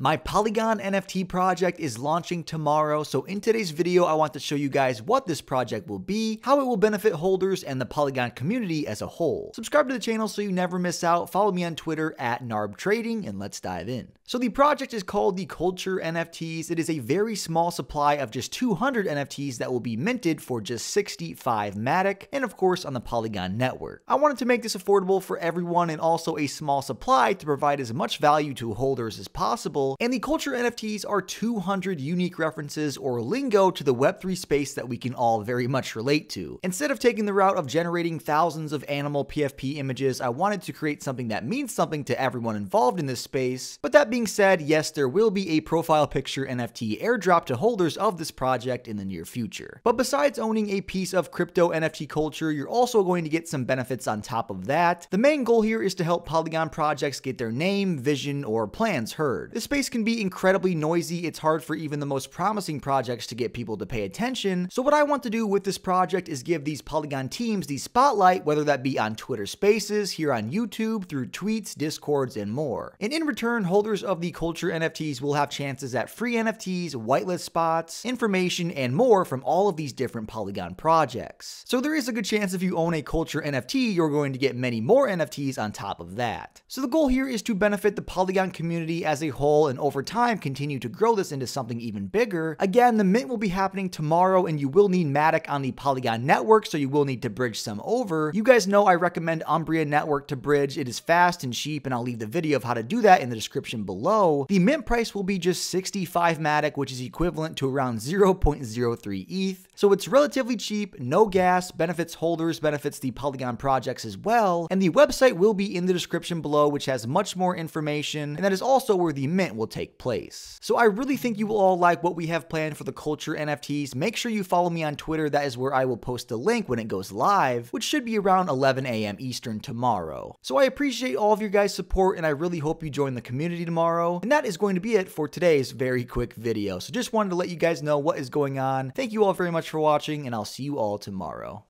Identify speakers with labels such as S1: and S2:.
S1: My Polygon NFT project is launching tomorrow, so in today's video I want to show you guys what this project will be, how it will benefit holders and the Polygon community as a whole. Subscribe to the channel so you never miss out, follow me on Twitter at NARB Trading, and let's dive in. So the project is called the Culture NFTs. It is a very small supply of just 200 NFTs that will be minted for just 65 Matic, and of course on the Polygon network. I wanted to make this affordable for everyone and also a small supply to provide as much value to holders as possible and the culture NFTs are 200 unique references or lingo to the Web3 space that we can all very much relate to. Instead of taking the route of generating thousands of animal PFP images, I wanted to create something that means something to everyone involved in this space. But that being said, yes, there will be a profile picture NFT airdrop to holders of this project in the near future. But besides owning a piece of crypto NFT culture, you're also going to get some benefits on top of that. The main goal here is to help Polygon projects get their name, vision, or plans heard. Space space can be incredibly noisy, it's hard for even the most promising projects to get people to pay attention, so what I want to do with this project is give these Polygon teams the spotlight, whether that be on Twitter Spaces, here on YouTube, through tweets, discords, and more. And in return, holders of the Culture NFTs will have chances at free NFTs, whitelist spots, information, and more from all of these different Polygon projects. So there is a good chance if you own a Culture NFT, you're going to get many more NFTs on top of that. So the goal here is to benefit the Polygon community as a whole and over time continue to grow this into something even bigger. Again, the mint will be happening tomorrow and you will need Matic on the Polygon network, so you will need to bridge some over. You guys know I recommend Umbria Network to bridge. It is fast and cheap and I'll leave the video of how to do that in the description below. The mint price will be just 65 Matic, which is equivalent to around 0.03 ETH. So it's relatively cheap, no gas, benefits holders, benefits the Polygon projects as well. And the website will be in the description below, which has much more information. And that is also where the mint will take place. So I really think you will all like what we have planned for the Culture NFTs. Make sure you follow me on Twitter. That is where I will post a link when it goes live, which should be around 11 a.m. Eastern tomorrow. So I appreciate all of your guys' support and I really hope you join the community tomorrow. And that is going to be it for today's very quick video. So just wanted to let you guys know what is going on. Thank you all very much for watching and I'll see you all tomorrow.